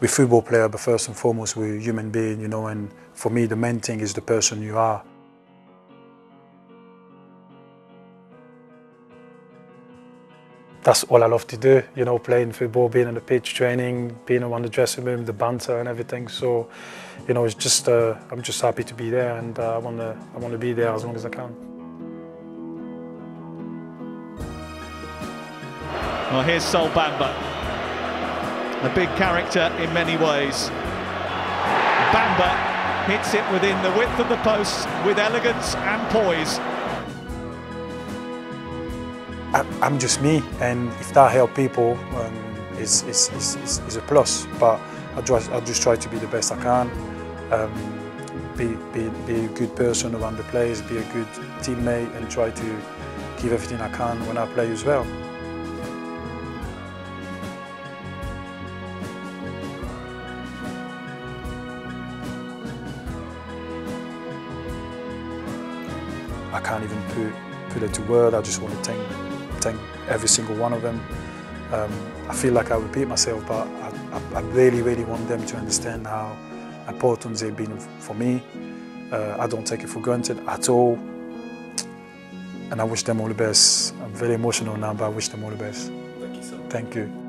we're football player, but first and foremost, we're human being, you know, and for me, the main thing is the person you are. That's all I love to do, you know, playing football, being on the pitch, training, being around the dressing room, the banter and everything. So, you know, it's just, uh, I'm just happy to be there and uh, I want to I wanna be there as long as I can. Well, here's Sol Bamba, a big character in many ways. Bamba hits it within the width of the post with elegance and poise. I'm just me, and if that helps people, um, is a plus. But I just I just try to be the best I can, um, be, be be a good person around the place, be a good teammate, and try to give everything I can when I play as well. I can't even put put it to word. I just want to thank thank every single one of them. Um, I feel like I repeat myself, but I, I, I, really, really want them to understand how important they've been for me. Uh, I don't take it for granted at all. And I wish them all the best. I'm very emotional now, but I wish them all the best. Thank you so much. Thank you.